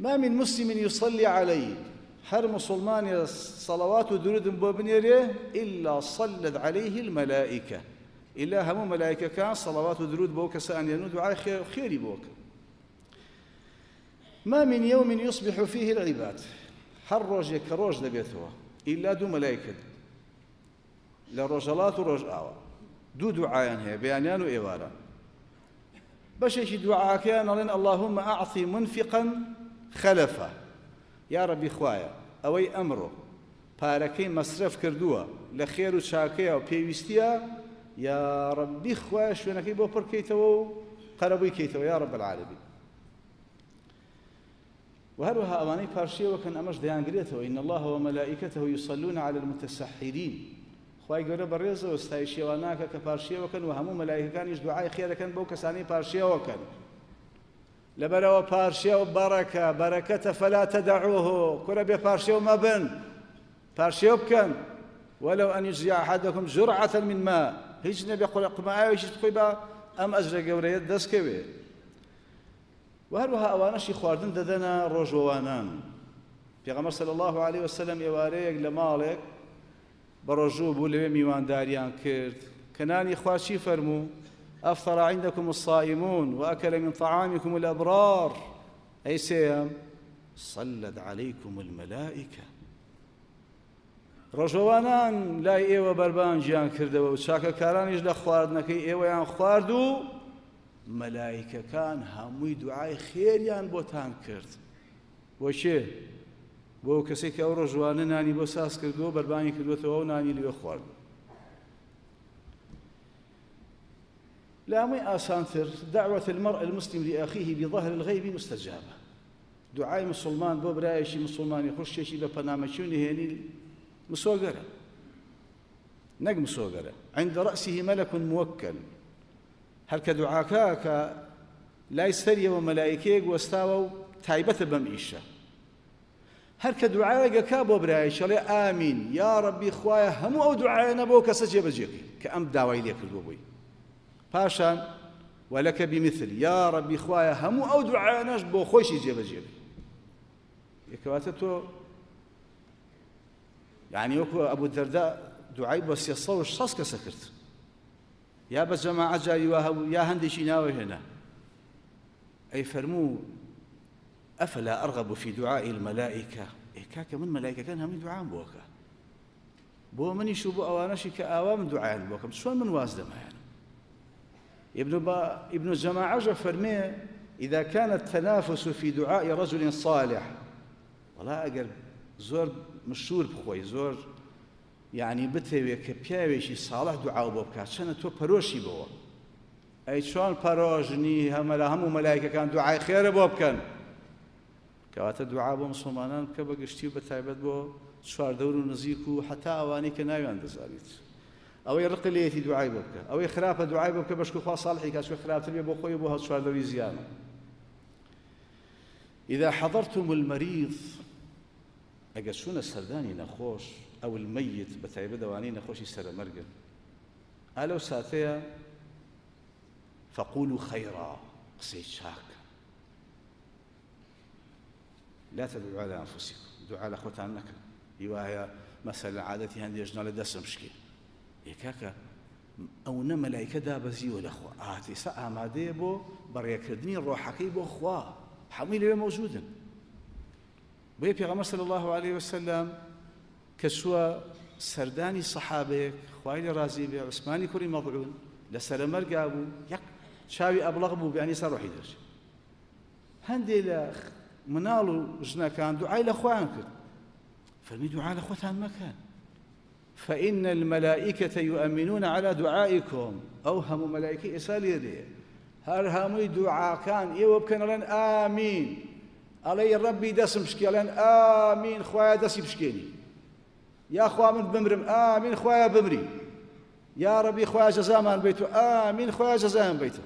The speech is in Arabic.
ما من مسلم يصلي عليه. هر مسلمان صلوات ودرود بوبنيره إلا صلت عليه الملائكة. إلا هم ملائكة كان صلوات ودرود بوك سأن ينود دعاء خير بوك. ما من يوم يصبح فيه العباد. هر روج كروج دبيتوا. إلا دو ملائكة. لرجلات ورج آوا. دو دعايان هي بيانيان وإيوارا بەشێکی دوعاکەیان ئەڵێن اللهم ئاعطی منفقا خەلەفە یا ڕەبی خوایە ئەوەی ئەمڕۆ. پارەکەی مەصرف کردووە لە خێر و چاکەیە و پێویستیە یا ڕەبی خوایە شوێنەکەی بۆ پڕکەیتەوە و قەرەبووی کەیتەوە یا ڕەب العالمین وهروها أواني بارشية وكان أمش ديانجريته إن الله وملائكته يصلون على المتسحرين خی گەورە بەڕێزەوە ستایشیێوە ناکە کە پارشیەوەکەن و هەموو مەلایەکانیش دوعای خێرەکەن بەو کەسانی پارشیەوەکەن لەبەرەوە پارشیە و بەڕەکە بەرەکەتە فەلا تەدەعوه کورە بێ پارشیە و مەبن ولو أن يجزي أحدكم جرعة من ماء. هیچ نبي قل قماعي تخوي با أم أجر جوريت دسكوي وهروها أوانشي خواردن ددنا ڕۆژوانان پێغەمبەر صلى الله عليه وسلم ئێوارەیەک لە ماڵێک بەڕۆژوو بوو لەوێ میوانداریان کرد. فرمو أفطر عندكم الصائمون وأكل من طعامكم الأبرار. أي سيام صلت عليكم الملائكة. ڕۆژەوانان لای ئێوە بەربان گیان کردەوە و چاکەکارانیش لە خواردنەکەی ئێوەیان خوارد و مەلایکەکان هەمووی دوعای خێریان بۆتان کرد. بۆ چێ بۆ کەسێک ئەو ڕۆژوانە نانی بۆ ساس کردو بەربانی کردوێتەوە و نانی لێ لامي آسانتر دعوة المرء المسلم لأخيه بظهر الغيب مستجابة. دعاء مسلمان بۆ برایەکی مسلمانی خوشتێکی بە پەنامەچوونی هێنی مسۆگەرە. نەک مسۆگەرە. عند رأسه ملك موكل. هەر کە دوعاکە کە لای سەریەوە مەلایکەیەک وەستاوە و تایبەتە بەم ئیشە. هەر کە دوعاەگەکا بۆ برایشەڵێ ئامین یا ڕەبی خوایە هەموو ئەو دوعاەنە بۆ کەسە جێبەجێکی کە پاشان ولەکە بمثل. یا ڕەبی خوایە هەموو ئەو دوعاەنەش بۆ خۆشی جێبەجێبی یەکەواتە تۆ يعني وەکو ئەبوو دەردا دوعای بە سێسە و شەس کەسە کرد. یا بە جەماعە جاری وا هەبوو یا هەندێکی ناوە هێنا. ئەی فەرموو أفلا أرغب في دعاء الملائكة إيه كاكا من ملائكة كان هم دعاء بوكا بو مني شو بو أوانشي كآوا من دعاء بوكا شلون من وازده ما يعني ابن با ابن الجماعة فرمي إذا كان التنافس في دعاء رجل صالح. ولا أقل زور مشهور بخوي زور يعني بتوي كبياويشي صالح دعاء بوكا شنو تو بروشي بوا أي شلون بروجني هم هم ملائكة كان دعاء خير بوكا کەواتە دوعا بۆ مسلمانان بکە بە گشتی و بە تایبەت بۆ چواردەور و نزیک و حتا ئەوانەی ئەوەی ڕق لێتی دوعای بۆ بکە ئەوەی خراپە دوعای بۆ بکە بەشکخوا ساڵحی کاچکە خراپتر بێ بۆ خۆی بۆ هەڵ چواردەوری زیانە إذا حضرتم المريض چوونە سەردانی نەخۆش ئەو المەیت بە تایبەت دەوانەی نەخۆشی سەرمەرگن ئالەو ساتەیە فەقول خەیرا قسەی چاک لا تدعوا على أنفسكم دعاء لأخوتان نكن هواية مثلا عادتي هندي جنا لدسم مشكل. يكاكا ئەو نە مەلایکە دابەزیوە لەخوا ئاتیسا ئامادەیە بۆ بەڕێکردنی ڕۆحەکەی بۆ خوا. هەمووی لەوێ مەوجودن بۆیە پێغەمە صلی الله عليه وسلم کە چووە سەردانی سەحابەیەک خوای لە ڕازی بێ عوسمانی کوڕی مەضعون لە سەرمەرگا بوو یەک چاوی ئەبلەغ بوو بیانی سەر ڕۆحی دەرچێت هەندێک لە مناڵ و ژنەکان دوعای لە خۆیان کرد. فەرمی دوعا لە خۆتان مەکەن فإن الملائكة يؤمنون على دعائكم. أو هم ملائكة إسالي دي هر هموي دعاء كان إيوه بكن لن آمين علي ربي دسم بشكي لن آمين خوايا دسي بشكيني يا خوا من بمرم آمين خوايا بمري يا ربي خوايا جزاء من بيته آمين خوايا جزاء من بيته